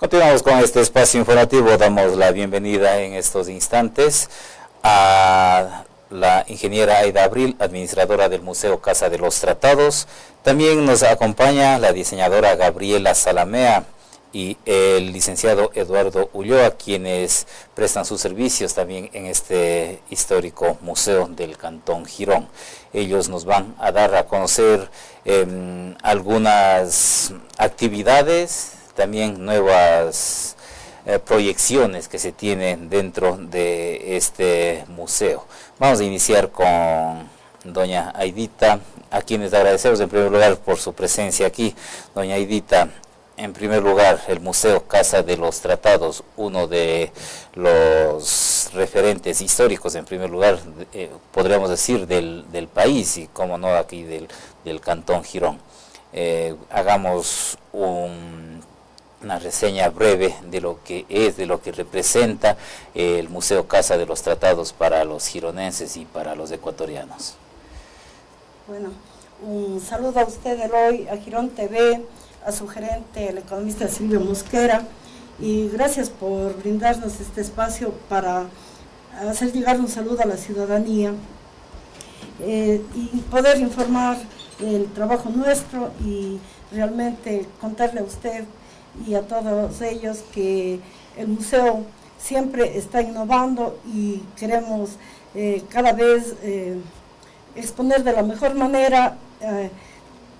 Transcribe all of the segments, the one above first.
Continuamos con este espacio informativo. Damos la bienvenida en estos instantes a la ingeniera Aida Abril, administradora del Museo Casa de los Tratados. También nos acompaña la diseñadora Gabriela Salamea y el licenciado Eduardo Ulloa, quienes prestan sus servicios también en este histórico museo del Cantón Girón. Ellos nos van a dar a conocer em, algunas actividades también nuevas eh, proyecciones que se tienen dentro de este museo. Vamos a iniciar con doña Aidita, a quienes agradecemos en primer lugar por su presencia aquí. Doña Aidita, en primer lugar, el Museo Casa de los Tratados, uno de los referentes históricos, en primer lugar, eh, podríamos decir, del, país y, como no, aquí del, Cantón Girón. Eh, hagamos un una reseña breve de lo que es, de lo que representa el Museo Casa de los Tratados para los gironenses y para los ecuatorianos. Bueno, un saludo a usted hoy, a Girón TV, a su gerente, el economista Silvio Mosquera, y gracias por brindarnos este espacio para hacer llegar un saludo a la ciudadanía eh, y poder informar el trabajo nuestro y realmente contarle a usted y a todos ellos que el museo siempre está innovando y queremos eh, cada vez eh, exponer de la mejor manera eh,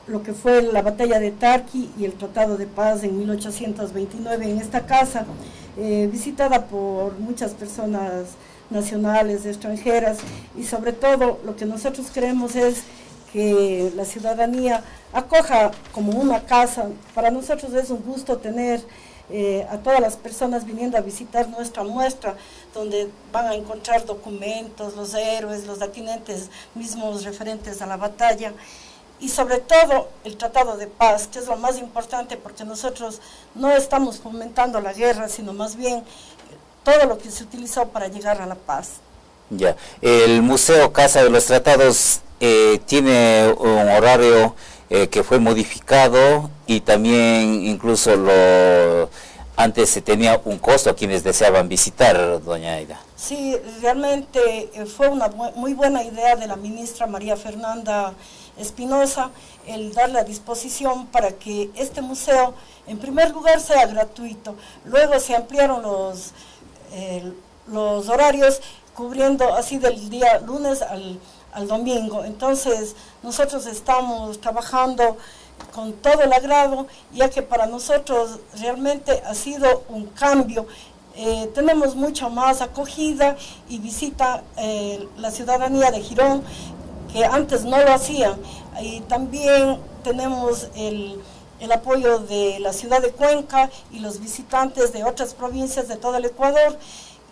lo que fue la batalla de Tarqui y el Tratado de Paz en 1829 en esta casa, visitada por muchas personas nacionales, extranjeras, y sobre todo lo que nosotros queremos es que la ciudadanía acoja como una casa. Para nosotros es un gusto tener eh, a todas las personas viniendo a visitar nuestra muestra, donde van a encontrar documentos, los héroes, los atinentes mismos referentes a la batalla y sobre todo el Tratado de Paz, que es lo más importante porque nosotros no estamos fomentando la guerra, sino más bien todo lo que se utilizó para llegar a la paz. Ya, el Museo Casa de los Tratados eh, tiene un horario eh, que fue modificado y también incluso lo antes se tenía un costo a quienes deseaban visitar, doña Aida. Sí, realmente eh, fue una muy buena idea de la ministra María Fernanda Espinosa el dar la disposición para que este museo, en primer lugar, sea gratuito. Luego se ampliaron los, los horarios, cubriendo así del día lunes al al domingo. Entonces, nosotros estamos trabajando con todo el agrado, ya que para nosotros realmente ha sido un cambio. Eh, tenemos mucha más acogida y visita eh, la ciudadanía de Girón, que antes no lo hacían. Y también tenemos el, el apoyo de la ciudad de Cuenca y los visitantes de otras provincias de todo el Ecuador.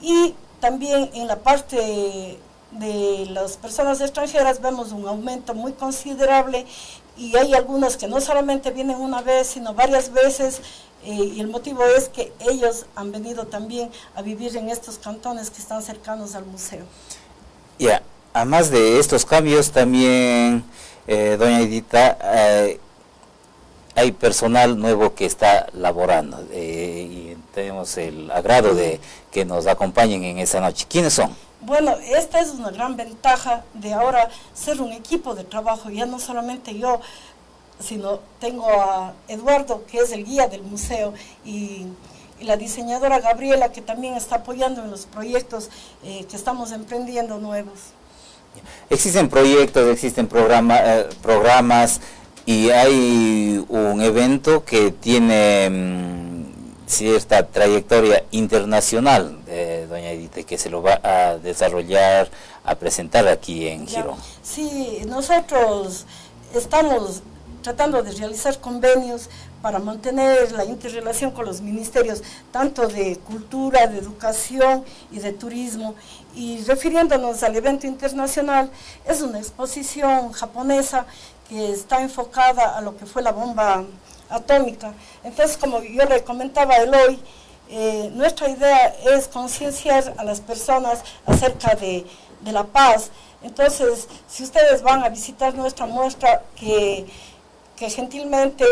Y también en la parte de las personas extranjeras vemos un aumento muy considerable y hay algunas que no solamente vienen una vez, sino varias veces eh, y el motivo es que ellos han venido también a vivir en estos cantones que están cercanos al museo. Ya, además de estos cambios también, eh, doña Edita, eh, hay personal nuevo que está laborando tenemos el agrado de que nos acompañen en esa noche. ¿Quiénes son? Bueno, esta es una gran ventaja de ahora ser un equipo de trabajo, ya no solamente yo, sino tengo a Eduardo, que es el guía del museo, y, la diseñadora Gabriela, que también está apoyando en los proyectos eh, que estamos emprendiendo nuevos. Existen proyectos, existen eh, programas y hay un evento que tiene... Mm, cierta trayectoria internacional, de doña Edith, que se lo va a desarrollar, a presentar aquí en Girón. Sí, nosotros estamos tratando de realizar convenios para mantener la interrelación con los ministerios, tanto de cultura, de educación y de turismo. Y refiriéndonos al evento internacional, es una exposición japonesa que está enfocada a lo que fue la bomba atómica. Entonces, como yo le comentaba a Eloy, eh, nuestra idea es concienciar a las personas acerca de, la paz. Entonces, si ustedes van a visitar nuestra muestra, que, gentilmente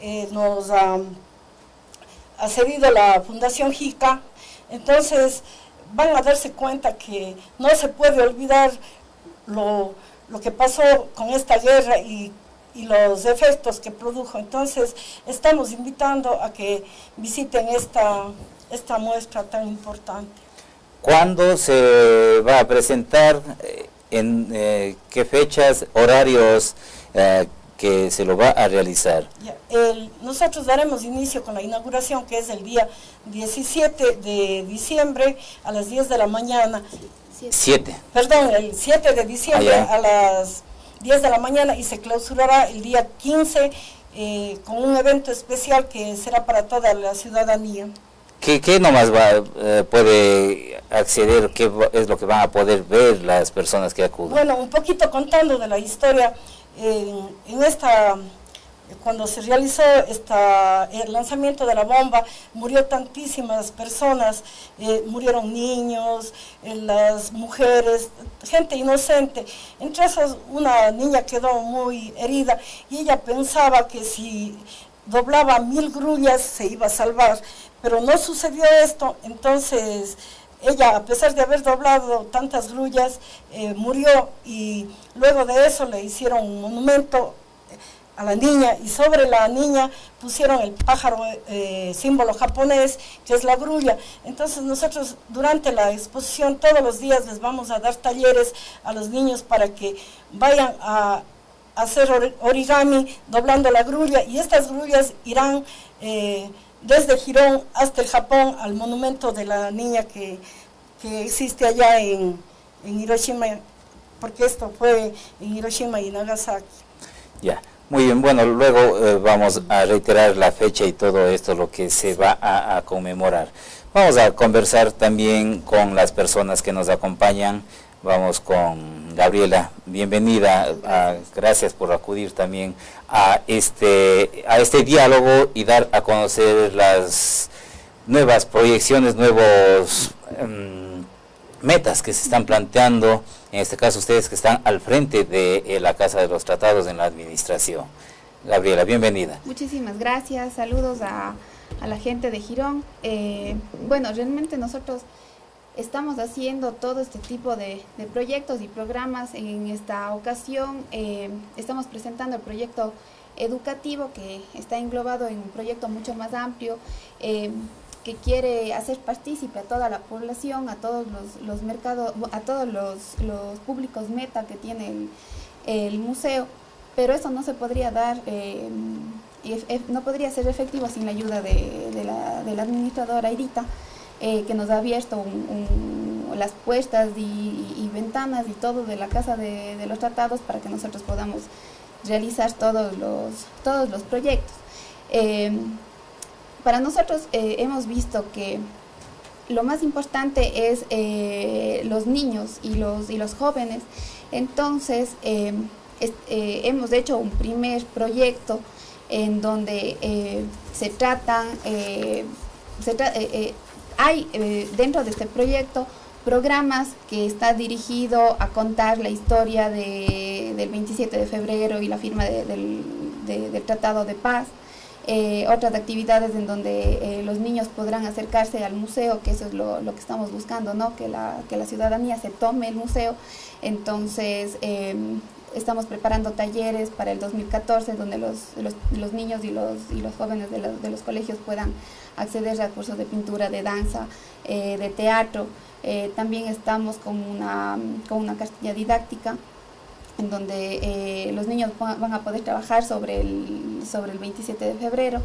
eh, nos ha cedido la Fundación JICA, entonces van a darse cuenta que no se puede olvidar lo, que pasó con esta guerra y, los efectos que produjo. Entonces, estamos invitando a que visiten esta, esta muestra tan importante. ¿Cuándo se va a presentar? Eh, ¿En eh, qué fechas, horarios? Eh, que se lo va a realizar. nosotros daremos inicio con la inauguración que es el día 17 de diciembre a las 10 de la mañana. 7. Perdón, el 7 de diciembre a las 10 de la mañana y se clausurará el día 15 eh, con un evento especial que será para toda la ciudadanía. ¿Qué, qué nomás va, eh, puede acceder, qué es lo que van a poder ver las personas que acuden? Bueno, un poquito contando de la historia en, esta cuando se realizó esta, el lanzamiento de la bomba, murió tantísimas personas, eh, murieron niños, eh, las mujeres, gente inocente. Entre esas, una niña quedó muy herida y ella pensaba que si doblaba mil grullas se iba a salvar, pero no sucedió esto, entonces ella, a pesar de haber doblado tantas grullas, eh, murió y luego de eso le hicieron un monumento a la niña y sobre la niña pusieron el pájaro eh, símbolo japonés que es la grulla. Entonces nosotros durante la exposición todos los días les vamos a dar talleres a los niños para que vayan a, hacer origami doblando la grulla y estas grullas irán desde Girón hasta el Japón al monumento de la niña que, existe allá en, Hiroshima, porque esto fue en Hiroshima y Nagasaki. Muy bien, bueno, luego eh, vamos a reiterar la fecha y todo esto, lo que se va a, conmemorar. Vamos a conversar también con las personas que nos acompañan. Vamos con Gabriela, bienvenida, ah, gracias por acudir también a este, a este diálogo y dar a conocer las nuevas proyecciones, nuevos em, metas que se están planteando, en este caso ustedes que están al frente de eh, la Casa de los Tratados en la Administración. Gabriela, bienvenida. Muchísimas gracias, saludos a, la gente de Girón. Eh, bueno, realmente nosotros estamos haciendo todo este tipo de, proyectos y programas. En esta ocasión eh, estamos presentando el proyecto educativo que está englobado en un proyecto mucho más amplio que quiere hacer partícipe a toda la población, a todos los, mercados, a todos los, públicos meta que tiene el, museo, pero eso no se podría dar, eh, no podría ser efectivo sin la ayuda de, la, administradora Irita. Eh, que nos ha abierto las puertas y, ventanas y todo de la Casa de, los Tratados para que nosotros podamos realizar todos los, todos los proyectos. Eh, para nosotros eh, hemos visto que lo más importante es los niños y los, y los jóvenes. Entonces, hemos hecho un primer proyecto en donde se tratan, se hay eh, dentro de este proyecto programas que está dirigido a contar la historia del 27 de febrero y la firma del, Tratado de Paz. Eh, otras actividades en donde eh, los niños podrán acercarse al museo, que eso es lo, que estamos buscando, ¿no? que, la, que la ciudadanía se tome el museo. Entonces, em, estamos preparando talleres para el 2014 donde los, los, niños y los, y los jóvenes de, de los colegios puedan acceder a cursos de pintura, de danza, eh, de teatro. Eh, también estamos con una, con una cartilla didáctica en donde eh, los niños van a poder trabajar sobre el, sobre el 27 de febrero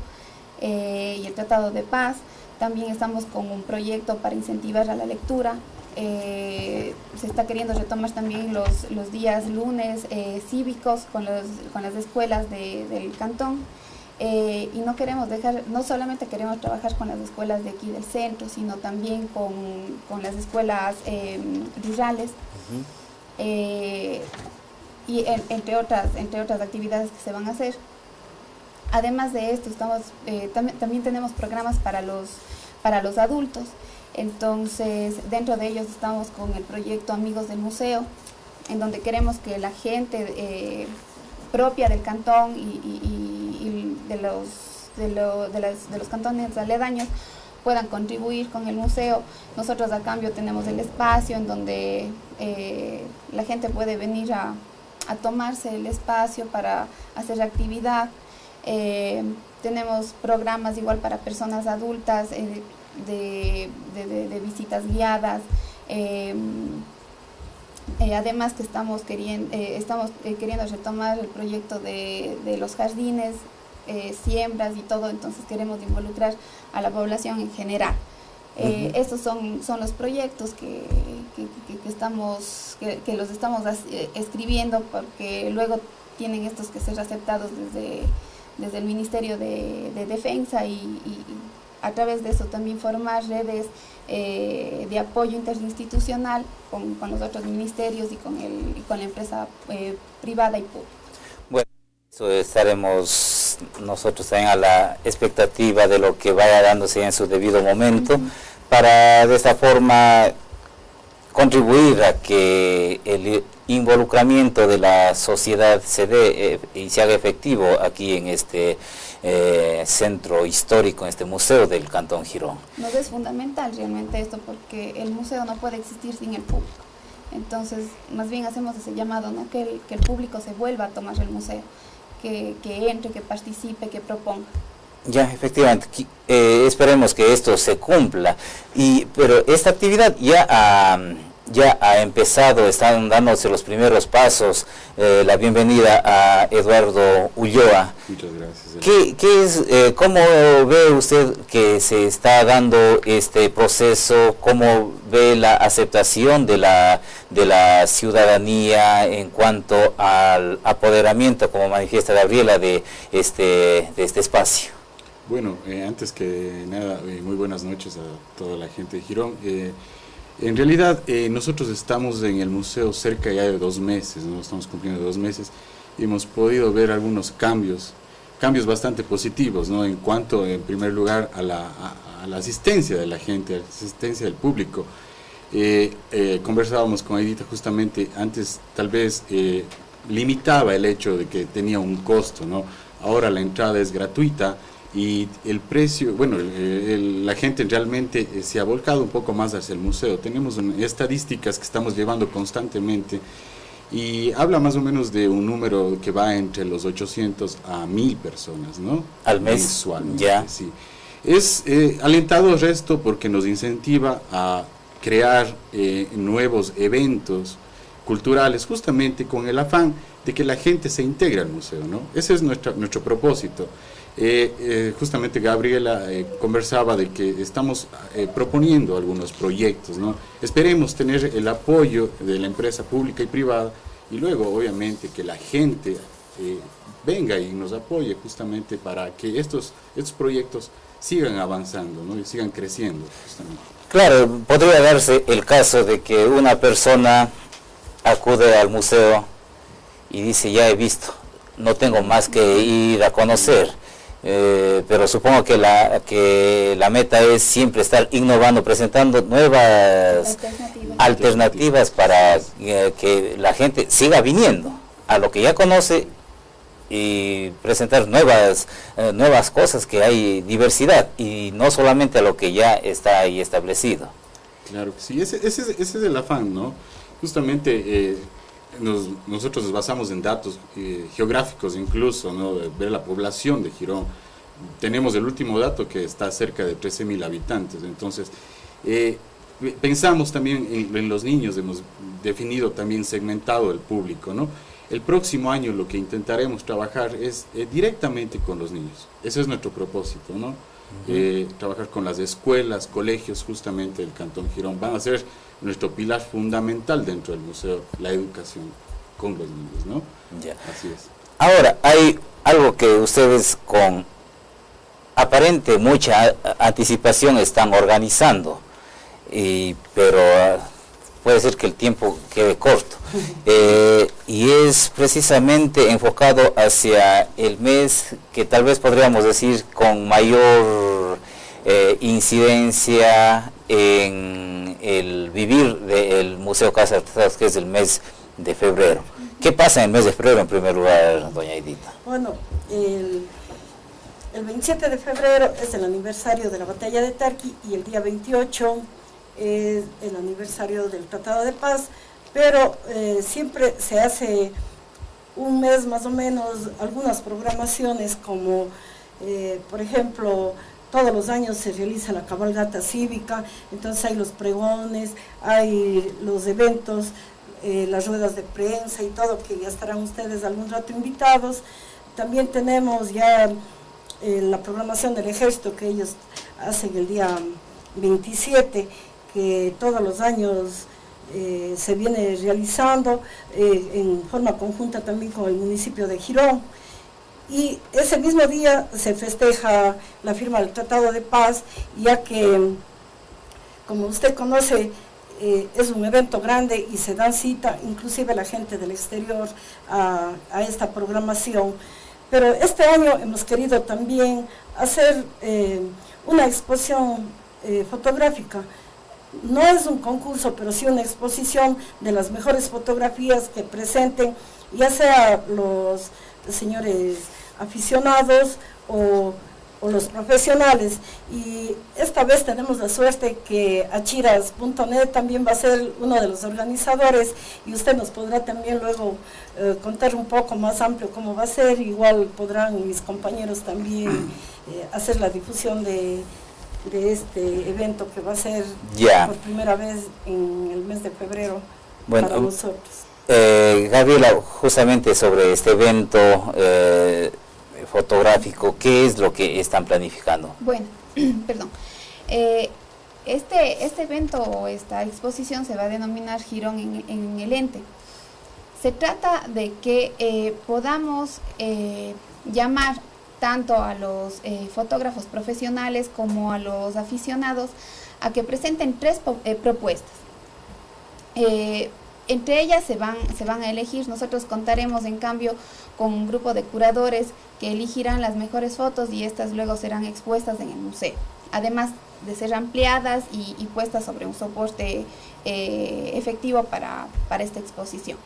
y el Tratado de Paz. También estamos con un proyecto para incentivar a la lectura. se está queriendo retomar también los, los días lunes cívicos con, los, con las escuelas del cantón. Eh, y no queremos dejar, no solamente queremos trabajar con las escuelas de aquí del centro, sino también con, con las escuelas em, rurales eh, y entre, otras, entre otras actividades que se van a hacer. Además de esto, estamos, eh, también tenemos programas para los, para los adultos. Entonces, dentro de ellos estamos con el proyecto Amigos del Museo, en donde queremos que la gente propia del cantón y, de, los, de, los cantones aledaños puedan contribuir con el museo. Nosotros a cambio tenemos el espacio en donde eh, la gente puede venir a, tomarse el espacio para hacer actividad. Eh, tenemos programas igual para personas adultas de, visitas guiadas. Eh, además que estamos queriendo, eh, estamos eh, queriendo retomar el proyecto de, los jardines, siembras y todo, entonces queremos involucrar a la población en general. Estos son, son los proyectos que, estamos, que, los estamos escribiendo porque luego tienen estos que ser aceptados desde, desde el Ministerio de, Defensa y a través de eso también formar redes eh, de apoyo interinstitucional con, los otros ministerios y con, el, con la empresa eh, privada y pública. Bueno, eso estaremos nosotros también a la expectativa de lo que vaya dándose en su debido momento, para de esta forma contribuir a que el involucramiento de la sociedad se dé eh, y se haga efectivo aquí en este eh, centro histórico, en este museo del Cantón Girón. No es fundamental realmente esto porque el museo no puede existir sin el público. Entonces, más bien hacemos ese llamado, ¿no? que, el, que el público se vuelva a tomar el museo, que, que entre, que participe, que proponga. Ya, efectivamente, eh, esperemos que esto se cumpla. Y, pero esta actividad ya ya ha empezado, están dándose los primeros pasos. Eh, la bienvenida a Eduardo Ulloa. Muchas gracias. ¿Qué, qué es, eh, ¿Cómo ve usted que se está dando este proceso? ¿Cómo ve la aceptación de la, de la ciudadanía en cuanto al apoderamiento, como manifiesta Gabriela, de este, de este espacio? Bueno, eh, antes que nada, muy buenas noches a toda la gente de Girón. En realidad, eh, nosotros estamos en el museo cerca ya de dos meses, ¿no? estamos cumpliendo dos meses, y hemos podido ver algunos cambios, cambios bastante positivos, ¿no? en cuanto, en primer lugar, a la, asistencia de la gente, a la asistencia del público. Eh, eh, conversábamos con Edita justamente, antes tal vez limitaba el hecho de que tenía un costo, ¿no? ahora la entrada es gratuita, y el precio, bueno, la gente realmente eh, se ha volcado un poco más hacia el museo. Tenemos estadísticas que estamos llevando constantemente y habla más o menos de un número que va entre los 800 a 1000 personas, ¿no? Al mes. Mensualmente, ya. sí. Es eh, alentador esto porque nos incentiva a crear eh, nuevos eventos culturales justamente con el afán de que la gente se integre al museo, ¿no? Ese es nuestro, nuestro propósito. Eh, eh, justamente Gabriela eh, conversaba de que estamos proponiendo algunos proyectos, ¿no? Esperemos tener el apoyo de la empresa pública y privada y luego obviamente que la gente venga y nos apoye justamente para que estos, estos proyectos sigan avanzando ¿no? y sigan creciendo. Claro, podría darse el caso de que una persona acude al museo y dice, ya he visto, no tengo más que ir a conocer eh, pero supongo que la, que la meta es siempre estar innovando, presentando nuevas alternativas, para eh, que la gente siga viniendo a lo que ya conoce y presentar nuevas, eh, nuevas cosas, que hay diversidad y no solamente a lo que ya está ahí establecido. Claro que sí, ese, ese, ese es el afán, ¿no? Justamente nosotros nos basamos en datos eh, geográficos incluso, ¿no? de ver la población de Girón. Tenemos el último dato que está cerca de 13.000 habitantes, entonces eh, pensamos también en, los niños, hemos definido también segmentado el público. ¿no? El próximo año lo que intentaremos trabajar es eh, directamente con los niños, ese es nuestro propósito, ¿no? Trabajar con las escuelas, colegios justamente del Cantón Girón, van a ser nuestro pilar fundamental dentro del museo, la educación con los niños, ¿no? Ya. Así es. Ahora, hay algo que ustedes con aparente mucha anticipación están organizando, y, pero puede ser que el tiempo quede corto. Eh, y es precisamente enfocado hacia el mes que tal vez podríamos decir con mayor eh, incidencia en el vivir del Museo Casa Artesanos, que es el mes de febrero. ¿Qué pasa en el mes de febrero en primer lugar, doña Edita? Bueno, el 27 de febrero es el aniversario de la batalla de Tarqui y el día 28 es el aniversario del Tratado de Paz, pero eh, siempre se hace un mes más o menos algunas programaciones como, eh, por ejemplo, todos los años se realiza la cabalgata cívica, entonces hay los pregones, hay los eventos, eh, las ruedas de prensa y todo, que ya estarán ustedes algún rato invitados. También tenemos ya la programación del ejército que ellos hacen el día 27 que todos los años eh, se viene realizando eh, en forma conjunta también con el municipio de Girón. Y ese mismo día se festeja la firma del Tratado de Paz, ya que, como usted conoce, eh, es un evento grande y se dan cita inclusive la gente del exterior a, a esta programación. Pero este año hemos querido también hacer una exposición fotográfica no es un concurso, pero sí una exposición de las mejores fotografías que presenten, ya sea los señores aficionados o, los profesionales. Y esta vez tenemos la suerte que achiras.net también va a ser uno de los organizadores y usted nos podrá también luego eh, contar un poco más amplio cómo va a ser. Igual podrán mis compañeros también eh, hacer la difusión de de este evento que va a ser por primera vez en el mes de febrero para nosotros. Eh, Gabriela, justamente sobre este evento eh, fotográfico, ¿qué es lo que están planificando? Bueno, perdón. Eh, este, este evento o esta exposición se va a denominar Girón en, en el ente. Se trata de que podamos llamar tanto a los eh, fotógrafos profesionales como a los aficionados a que presenten tres eh, propuestas. Eh, entre ellas se van, se van a elegir, nosotros contaremos en cambio con un grupo de curadores que elegirán las mejores fotos y estas luego serán expuestas en el museo. Además de ser ampliadas y, puestas sobre un soporte efectivo para esta exposición.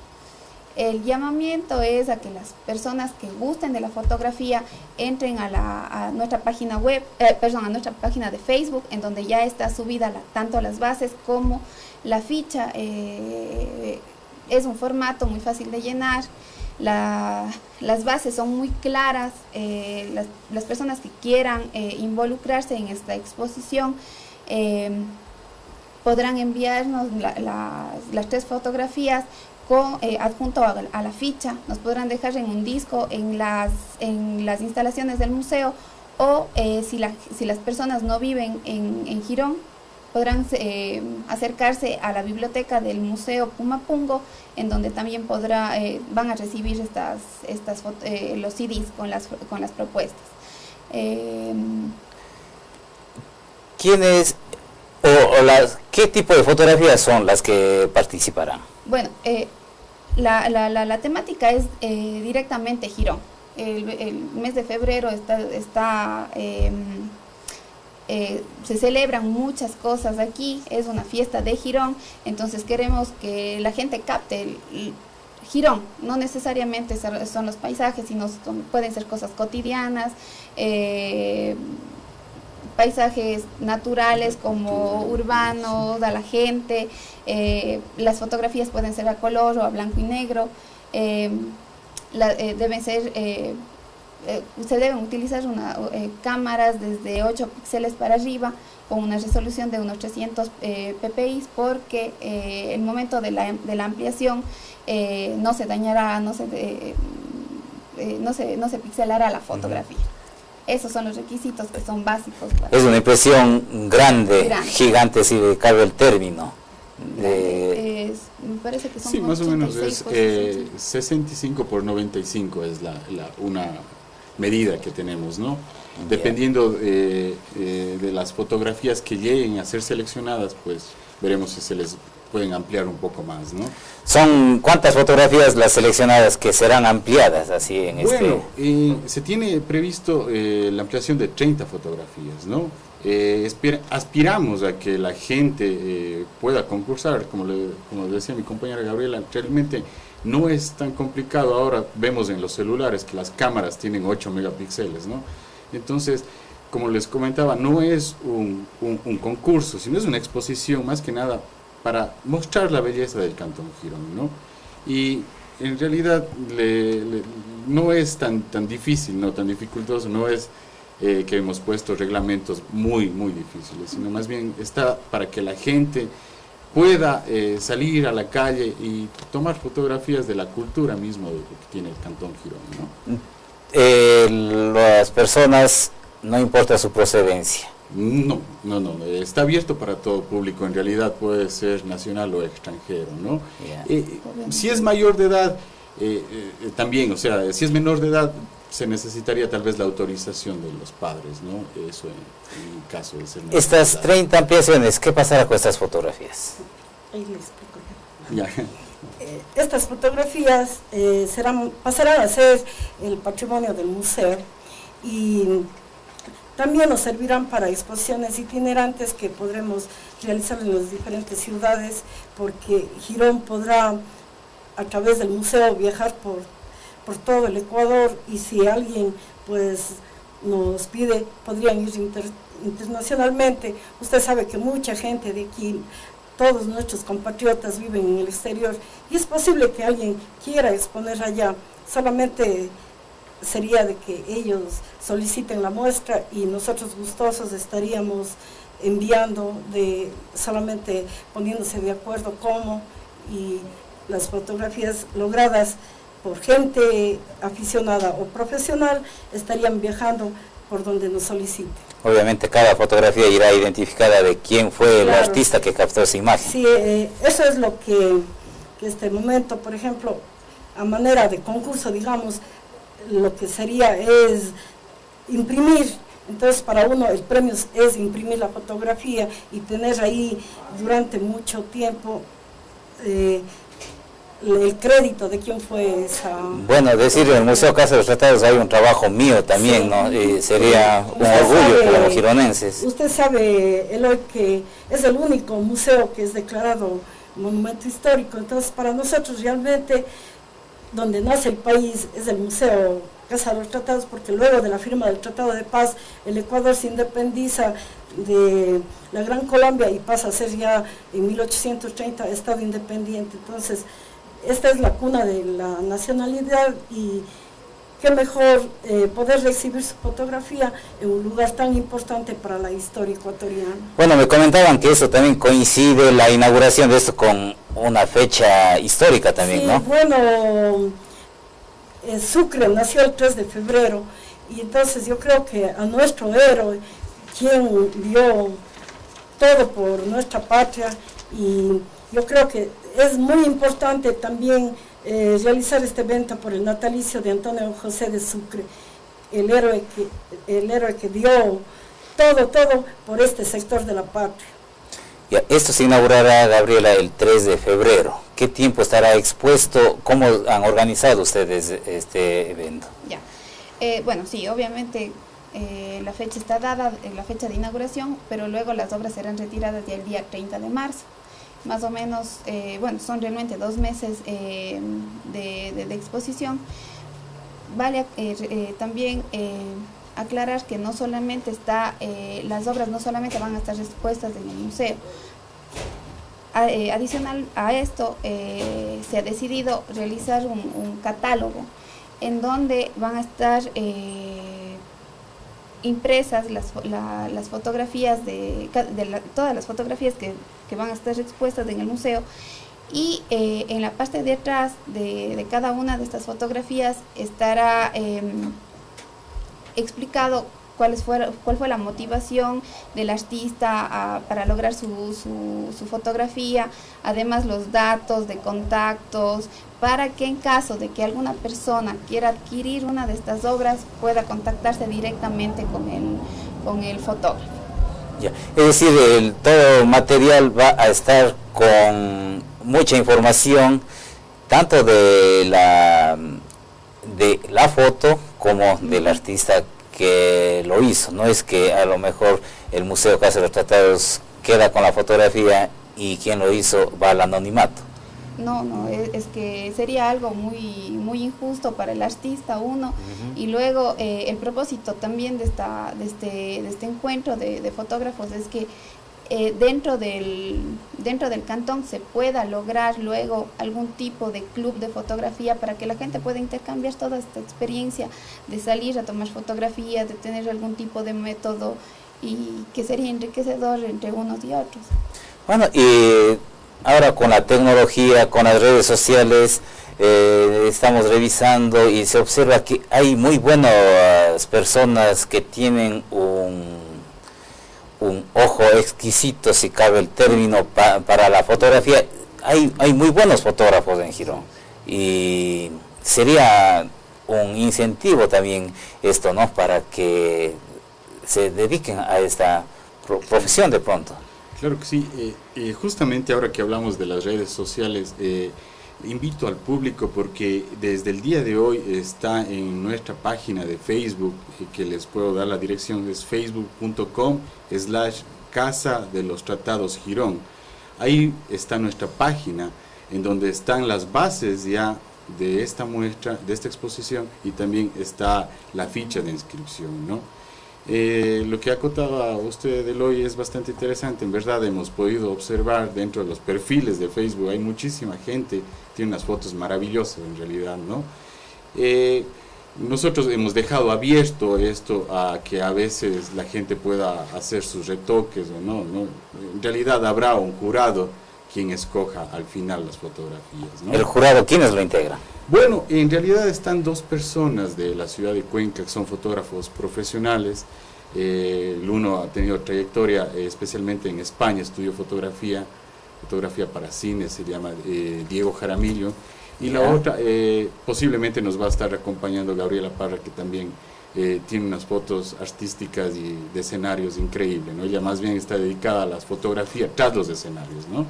El llamamiento es a que las personas que gusten de la fotografía entren a, la, nuestra página web, eh, perdón, a nuestra página de Facebook, en donde ya está subida tanto las bases como la ficha. Eh, es un formato muy fácil de llenar. las bases son muy claras. Eh, las, personas que quieran involucrarse en esta exposición podrán enviarnos las tres fotografías eh, adjunto a, la ficha, nos podrán dejar en un disco en las, en las instalaciones del museo o eh, si, las personas no viven en, en Girón, podrán eh, acercarse a la biblioteca del Museo Pumapungo, en donde también podrá, van a recibir estas, estas los CDs con las, con las propuestas. ¿Quiénes o, las, qué tipo de fotografías son las que participarán? Bueno, eh, la, la, la, temática es eh, directamente Girón. El, mes de febrero está, está em, eh, se celebran muchas cosas aquí, es una fiesta de Girón, entonces queremos que la gente capte el, Girón, no necesariamente son los paisajes, sino pueden ser cosas cotidianas, paisajes naturales como urbanos, a la gente, eh, las fotografías pueden ser a color o a blanco y negro, eh, eh, deben ser, se deben utilizar una, cámaras desde 8 píxeles para arriba con una resolución de unos 300 ppi porque el momento de la, de la ampliación no se dañará, no se, no se, no se pixelará la fotografía. Esos son los requisitos que son básicos. es una impresión grande, gigante, si cabe el término. me parece que son sí, más o menos es 65 por 95 es la, una medida que tenemos, ¿no? Dependiendo eh, de las fotografías que lleguen a ser seleccionadas, pues veremos si se les pueden ampliar un poco más, ¿no? ¿Son cuántas fotografías las seleccionadas que serán ampliadas así en este? Bueno, se tiene previsto eh, la ampliación de 30 fotografías, ¿no? Eh, aspiramos a que la gente eh, pueda concursar, como, le, como decía mi compañera Gabriela, realmente no es tan complicado. Ahora vemos en los celulares que las cámaras tienen 8 megapíxeles, ¿no? Entonces, como les comentaba, no es un, un, concurso, sino es una exposición más que nada para mostrar la belleza del Cantón Girón, ¿no? Y en realidad no es tan, tan difícil, no tan dificultoso, no es eh, que hemos puesto reglamentos muy, muy difíciles, sino más bien está para que la gente pueda eh, salir a la calle y tomar fotografías de la cultura misma de que tiene el Cantón Girón. ¿no? Eh, las personas, no importa su procedencia. No, no, no, está abierto para todo público, en realidad puede ser nacional o extranjero, ¿no? si es mayor de edad, también, o sea, si es menor de edad, se necesitaría tal vez la autorización de los padres, ¿no? Eso en, caso de ser Estas 30 ampliaciones, ¿qué pasará con estas fotografías? Ahí les explico. Eh, estas fotografías eh, serán, pasarán a ser el patrimonio del museo y también nos servirán para exposiciones itinerantes que podremos realizar en las diferentes ciudades porque Girón podrá a través del museo viajar por por todo el Ecuador y si alguien pues nos pide, podrían ir internacionalmente. Usted sabe que mucha gente de aquí, todos nuestros compatriotas viven en el exterior y es posible que alguien quiera exponer allá, solamente sería de que ellos soliciten la muestra y nosotros gustosos estaríamos enviando de solamente poniéndose de acuerdo cómo y las fotografías logradas por gente aficionada o profesional, estarían viajando por donde nos solicite. Obviamente cada fotografía irá identificada de quién fue el artista que captó esa imagen. Sí, eh, eso es lo que, que este momento, por ejemplo, a manera de concurso, digamos, lo que sería es imprimir entonces para uno el premio es imprimir la fotografía y tener ahí durante mucho tiempo eh, el crédito de quién fue esa... Bueno, decir, en el Museo Casa de los Tratados hay un trabajo mío también, ¿no? Y sería un orgullo para los gironenses. Usted sabe, Eloy, que es el único museo que es declarado monumento histórico, entonces para nosotros realmente donde nace el país es el Museo Casa de los Tratados, porque luego de la firma del Tratado de Paz, el Ecuador se independiza de la Gran Colombia y pasa a ser ya en 1830 Estado independiente. Entonces, esta es la cuna de la nacionalidad y qué mejor eh, poder recibir su fotografía en un lugar tan importante para la historia ecuatoriana. Bueno, me comentaban que eso también coincide, la inauguración de esto con una fecha histórica también, sí, Bueno, eh, Sucre nació el 3 de febrero y entonces yo creo que a nuestro héroe, quien dio todo por nuestra patria y yo creo que es muy importante también eh, realizar este evento por el natalicio de Antonio José de Sucre, el héroe que, el héroe que dio todo, todo por este sector de la patria. Ya, esto se inaugurará, Gabriela, el 3 de febrero. ¿Qué tiempo estará expuesto? ¿Cómo han organizado ustedes este evento? Ya. Eh, bueno, sí, obviamente eh, la fecha está dada, la fecha de inauguración, pero luego las obras serán retiradas ya el día 30 de marzo más o menos, eh, bueno, son realmente dos meses eh, de, exposición. Vale eh, también aclarar que no solamente está, las obras no solamente van a estar expuestas en el museo. adicional a esto, se ha decidido realizar un, catálogo en donde van a estar impresas las, las fotografías de, todas las fotografías que, van a estar expuestas en el museo y eh, en la parte de atrás de, cada una de estas fotografías estará em, explicado cuál fue, cuál fue la motivación del artista para lograr su, su, fotografía, además los datos de contactos, para que en caso de que alguna persona quiera adquirir una de estas obras pueda contactarse directamente con el, con el fotógrafo. Es decir, el, todo material va a estar con mucha información, tanto de la, de la foto como del artista que lo hizo. No es que a lo mejor el Museo Casa de los Tratados queda con la fotografía y quien lo hizo va al anonimato. No, no, es, que sería algo muy, muy injusto para el artista, uno, y luego eh, el propósito también de, esta, de, este, de este encuentro de, fotógrafos es que eh, dentro, del, dentro del cantón se pueda lograr luego algún tipo de club de fotografía para que la gente pueda intercambiar toda esta experiencia de salir a tomar fotografías, de tener algún tipo de método y que sería enriquecedor entre unos y otros. Bueno, y ahora con la tecnología, con las redes sociales, eh, estamos revisando y se observa que hay muy buenas personas que tienen un, un ojo exquisito, si cabe el término, para la fotografía. Hay, hay muy buenos fotógrafos en Girón y sería un incentivo también esto, ¿no? Para que se dediquen a esta profesión de pronto. Claro que sí. Eh, eh, justamente ahora que hablamos de las redes sociales, eh, invito al público porque desde el día de hoy está en nuestra página de Facebook, que les puedo dar la dirección, es facebook.com slash Casa de los Tratados Girón. Ahí está nuestra página en donde están las bases ya de esta muestra, de esta exposición y también está la ficha de inscripción, ¿no? Eh, lo que ha contado usted del hoy es bastante interesante. En verdad hemos podido observar dentro de los perfiles de Facebook, hay muchísima gente, tiene unas fotos maravillosas en realidad, ¿no? Eh, nosotros hemos dejado abierto esto a que a veces la gente pueda hacer sus retoques o no, ¿no? En realidad habrá un jurado quien escoja al final las fotografías. ¿no? ¿El jurado quiénes lo integran? Bueno, en realidad están dos personas de la ciudad de Cuenca que son fotógrafos profesionales. Eh, el uno ha tenido trayectoria eh, especialmente en España, estudió fotografía, fotografía para cine, se llama eh, Diego Jaramillo. Y la otra, posiblemente nos va a estar acompañando Gabriela Parra, que también tiene unas fotos artísticas y de escenarios increíbles. ¿no? Ella más bien está dedicada a las fotografías tras los escenarios. ¿no?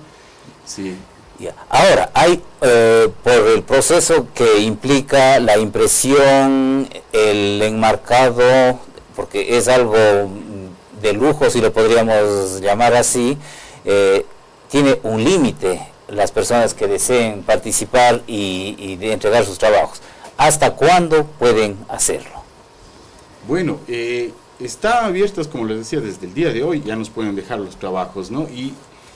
Sí. Ahora, hay eh, por el proceso que implica la impresión, el enmarcado, porque es algo de lujo, si lo podríamos llamar así, eh, tiene un límite las personas que deseen participar y, de entregar sus trabajos. ¿Hasta cuándo pueden hacerlo? Bueno, eh, está abiertas, como les decía, desde el día de hoy, ya nos pueden dejar los trabajos, ¿no? Y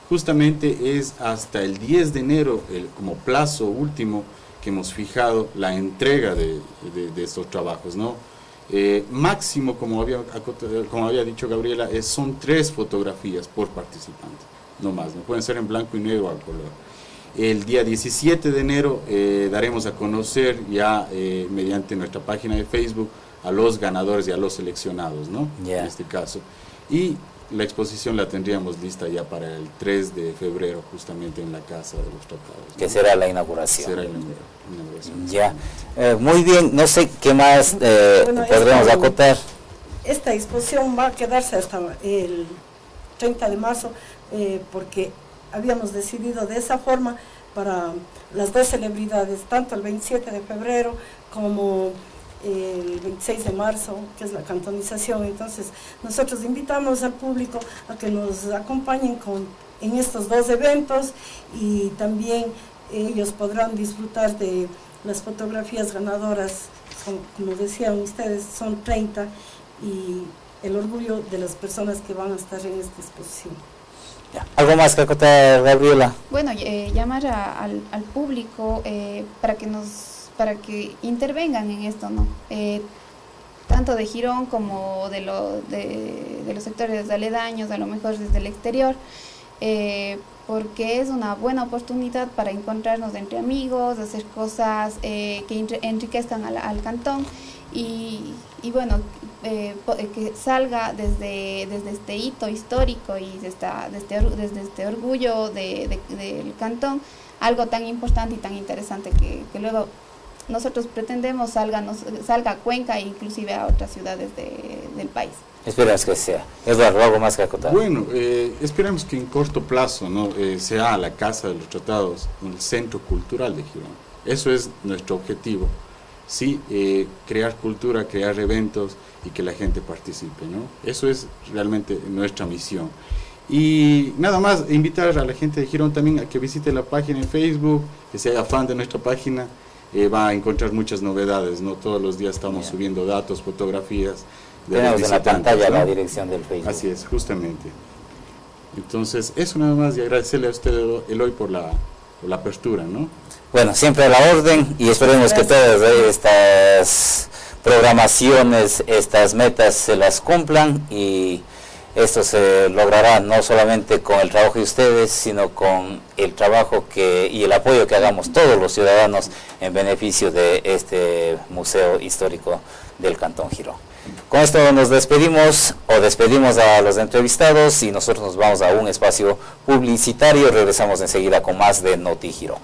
justamente es hasta el 10 de enero, el, como plazo último, que hemos fijado la entrega de, estos trabajos, ¿no? Eh, máximo, como había, como había dicho Gabriela, es, son tres fotografías por participante, no más, no pueden ser en blanco y negro al color. El día 17 de enero eh, daremos a conocer ya eh, mediante nuestra página de Facebook a los ganadores y a los seleccionados, ¿no? En este caso. Y la exposición la tendríamos lista ya para el 3 de febrero, justamente en la Casa de los Tratados. Que será la inauguración. Será la inauguración. Ya. Eh, muy bien, no sé qué más eh, podremos acotar. Esta exposición va a quedarse hasta el 30 de marzo, eh, porque habíamos decidido de esa forma para las dos celebridades, tanto el 27 de febrero como el 26 de marzo, que es la cantonización. Entonces, nosotros invitamos al público a que nos acompañen con, en estos dos eventos y también ellos podrán disfrutar de las fotografías ganadoras, como decían ustedes, son 30 y el orgullo de las personas que van a estar en esta exposición. ¿Algo más que acotar, Gabriela? Bueno, eh, llamar al, público eh, para que nos para que intervengan en esto, ¿no? Eh, tanto de Girón como de, lo, de, los sectores aledaños, a lo mejor desde el exterior, eh, porque es una buena oportunidad para encontrarnos entre amigos, hacer cosas eh, que enriquezcan al, cantón y, bueno, que salga desde, desde este hito histórico y desde, este, desde este orgullo del cantón algo tan importante y tan interesante que luego nosotros pretendemos salga, salga a Cuenca e inclusive a otras ciudades del país. Esperamos que sea. Eduardo, ¿algo más que acotar? Bueno, eh, esperamos que en corto plazo ¿no? Eh, sea la Casa de los Tratados un centro cultural de Girón. Eso es nuestro objetivo. Sí, eh, crear cultura, crear eventos y que la gente participe. ¿no? Eso es realmente nuestra misión. Y nada más, invitar a la gente de Girón también a que visite la página en Facebook, que se haga fan de nuestra página, eh, va a encontrar muchas novedades, ¿no? Todos los días estamos subiendo datos, fotografías. De Tenemos en la pantalla la dirección del Facebook. Así es, justamente. Entonces, eso nada más y agradecerle a usted, Eloy, por la, por la apertura, ¿no? Bueno, siempre a la orden y esperemos que todas estas programaciones, estas metas se las cumplan y esto se logrará no solamente con el trabajo de ustedes, sino con el trabajo que y el apoyo que hagamos todos los ciudadanos en beneficio de este Museo Histórico del Cantón Girón. Con esto nos despedimos o despedimos a los entrevistados y nosotros nos vamos a un espacio publicitario. Regresamos enseguida con más de Noti Girón.